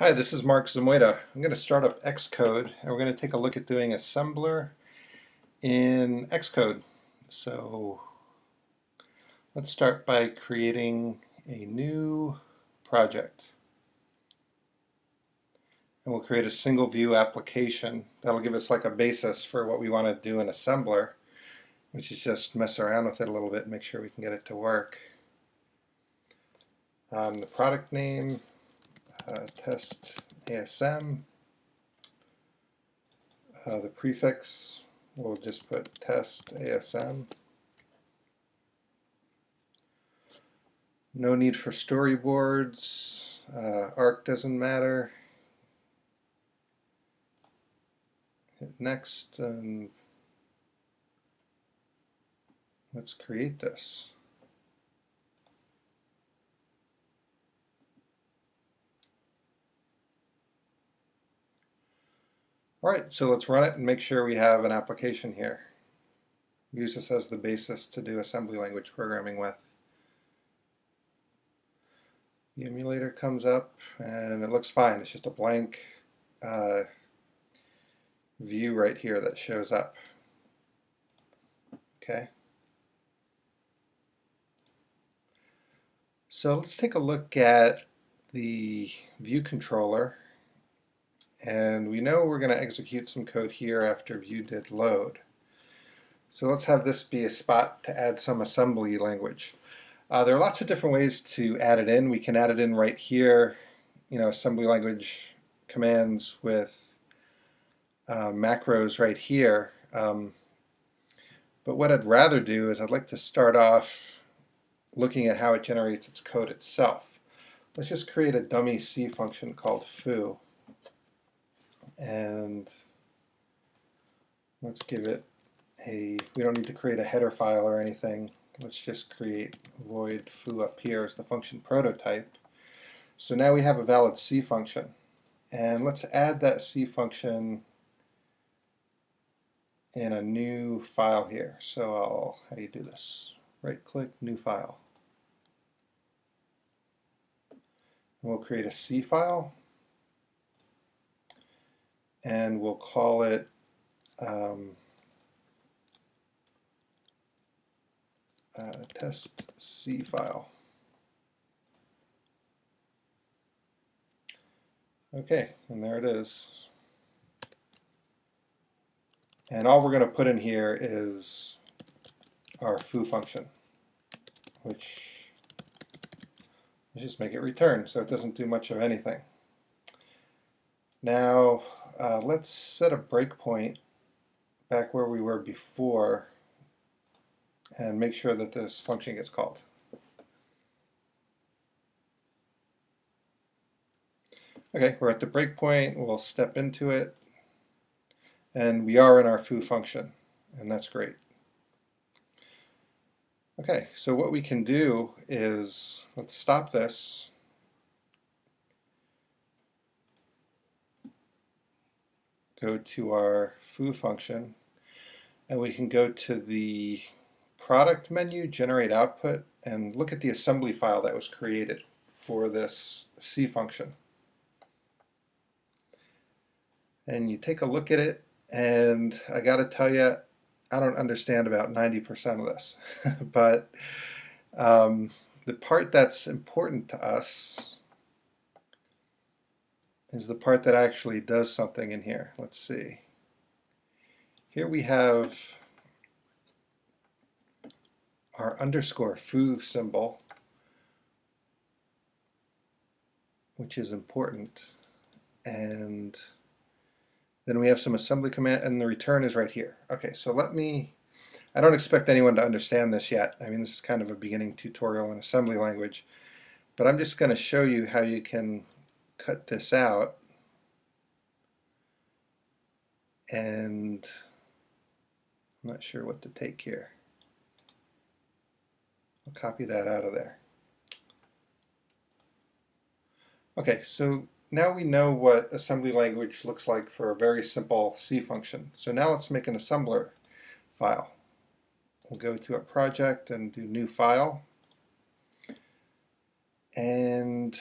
Hi, this is Mark Zamoyta. I'm going to start up Xcode and we're going to take a look at doing assembler in Xcode. So let's start by creating a new project. And we'll create a single view application. That'll give us like a basis for what we want to do in assembler, which is just mess around with it a little bit and make sure we can get it to work. Um, the product name uh, test ASM. Uh, the prefix, we'll just put test ASM. No need for storyboards. Uh, arc doesn't matter. Hit next and let's create this. Alright, so let's run it and make sure we have an application here. Use this as the basis to do assembly language programming with. The emulator comes up and it looks fine. It's just a blank uh, view right here that shows up. Okay. So let's take a look at the view controller and we know we're going to execute some code here after view did load. So let's have this be a spot to add some assembly language. Uh, there are lots of different ways to add it in. We can add it in right here, you know, assembly language commands with uh, macros right here. Um, but what I'd rather do is I'd like to start off looking at how it generates its code itself. Let's just create a dummy C function called foo and let's give it a, we don't need to create a header file or anything. Let's just create void foo up here as the function prototype. So now we have a valid C function. And let's add that C function in a new file here. So I'll, how do you do this? Right click, new file. We'll create a C file and we'll call it um, uh, test C file. Okay, and there it is. And all we're going to put in here is our foo function, which just make it return so it doesn't do much of anything. Now, uh, let's set a breakpoint back where we were before and make sure that this function gets called. Okay, we're at the breakpoint, we'll step into it, and we are in our foo function, and that's great. Okay, so what we can do is, let's stop this, go to our foo function and we can go to the product menu, generate output, and look at the assembly file that was created for this C function. And you take a look at it, and I got to tell you, I don't understand about 90% of this. but um, the part that's important to us is the part that actually does something in here. Let's see. Here we have our underscore foo symbol, which is important. And then we have some assembly command, and the return is right here. Okay, so let me, I don't expect anyone to understand this yet. I mean, this is kind of a beginning tutorial in assembly language. But I'm just going to show you how you can cut this out and I'm not sure what to take here. I'll copy that out of there. Okay, so now we know what assembly language looks like for a very simple C function. So now let's make an assembler file. We'll go to a project and do new file. And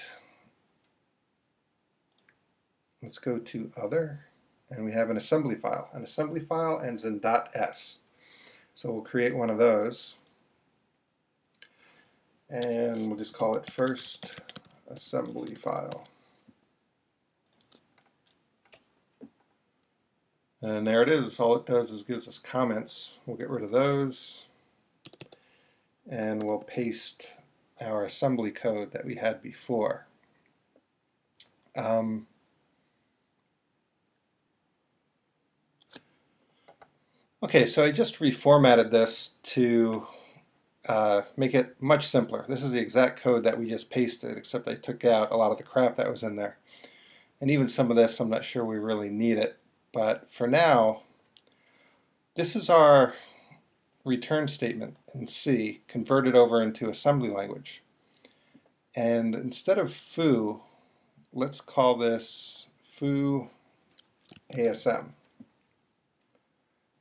let's go to Other, and we have an assembly file. An assembly file ends in .s. So we'll create one of those, and we'll just call it first assembly file. And there it is. All it does is gives us comments. We'll get rid of those. And we'll paste our assembly code that we had before. Um, okay, so I just reformatted this to uh, make it much simpler. This is the exact code that we just pasted, except I took out a lot of the crap that was in there. And even some of this, I'm not sure we really need it. But for now, this is our return statement in C converted over into assembly language. And instead of foo, let's call this foo ASM.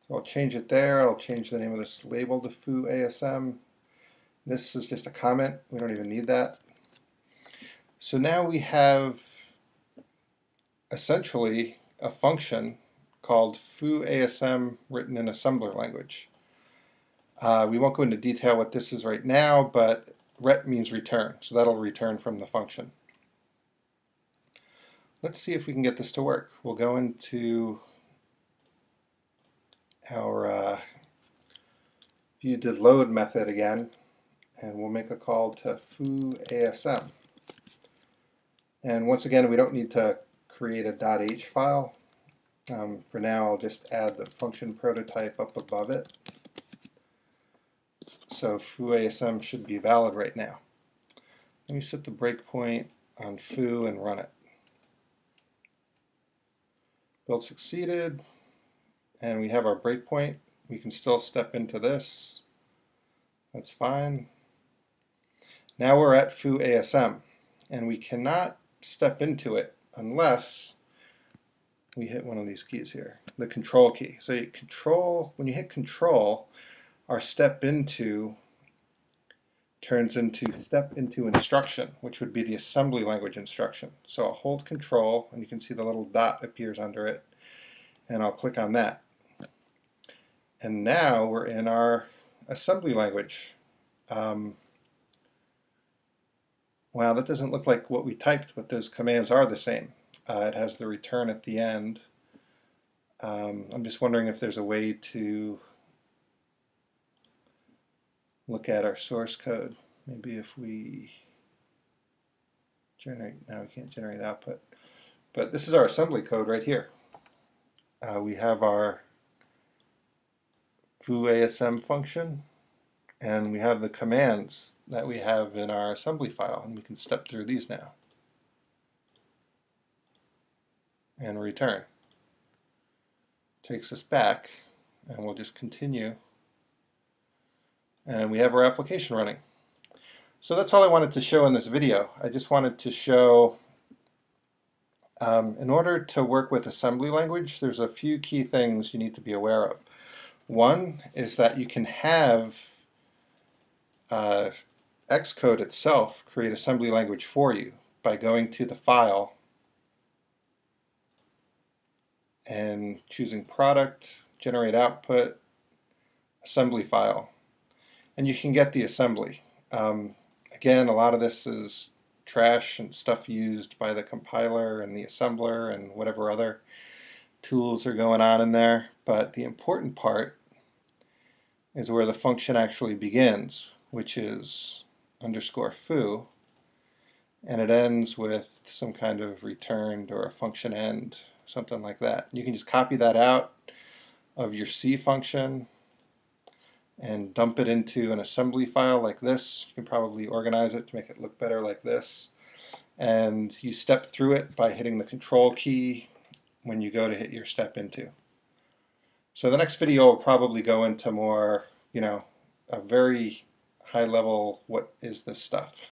So I'll change it there. I'll change the name of this label to foo ASM. This is just a comment. We don't even need that. So now we have essentially a function called foo ASM written in assembler language. Uh, we won't go into detail what this is right now, but ret means return, so that'll return from the function. Let's see if we can get this to work. We'll go into our uh, view did load method again, and we'll make a call to foo ASM. And once again, we don't need to create a .h file. Um, for now, I'll just add the function prototype up above it. So foo ASM should be valid right now. Let me set the breakpoint on foo and run it. Build succeeded, and we have our breakpoint. We can still step into this. That's fine. Now we're at foo ASM, and we cannot step into it unless we hit one of these keys here, the control key. So you control, when you hit control, our step into turns into step into instruction, which would be the assembly language instruction. So I'll hold control, and you can see the little dot appears under it, and I'll click on that. And now we're in our assembly language. Um, wow, that doesn't look like what we typed, but those commands are the same. Uh, it has the return at the end. Um, I'm just wondering if there's a way to look at our source code. Maybe if we generate, now we can't generate output. But this is our assembly code right here. Uh, we have our foo ASM function and we have the commands that we have in our assembly file and we can step through these now. and return. Takes us back and we'll just continue and we have our application running. So that's all I wanted to show in this video. I just wanted to show um, in order to work with assembly language there's a few key things you need to be aware of. One is that you can have uh, Xcode itself create assembly language for you by going to the file and choosing product, generate output, assembly file. And you can get the assembly. Um, again, a lot of this is trash and stuff used by the compiler and the assembler and whatever other tools are going on in there. But the important part is where the function actually begins, which is underscore foo, and it ends with some kind of returned or a function end something like that. You can just copy that out of your C function and dump it into an assembly file like this. You can probably organize it to make it look better like this. And you step through it by hitting the control key when you go to hit your step into. So the next video will probably go into more, you know, a very high level, what is this stuff?